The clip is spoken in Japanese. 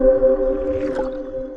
you